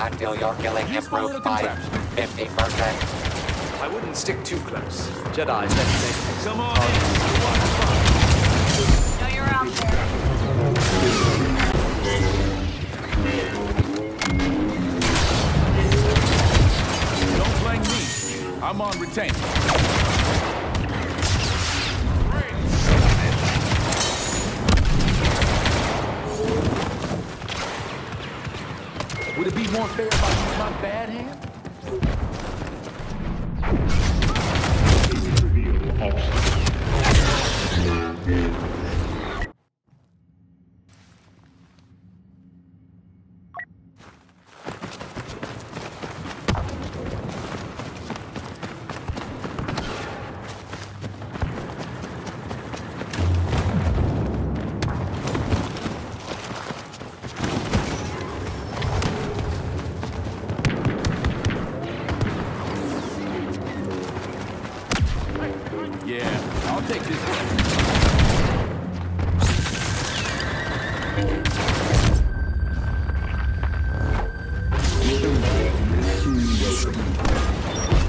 until your killing Here's my improved little by contraption. 50%. I wouldn't stick too close. Jedi, let's say. Come on in. Watch fun. Know you're out there. Don't blame me. I'm on retainer. Would it be more fair if I used my bad hand? Yeah, I'll take this one.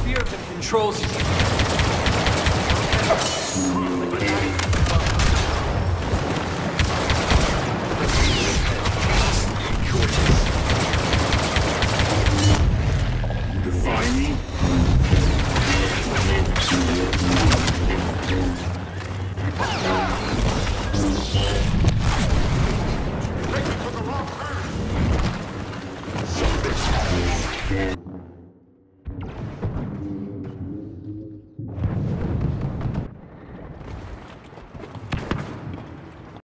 Fear the controls. Yeah.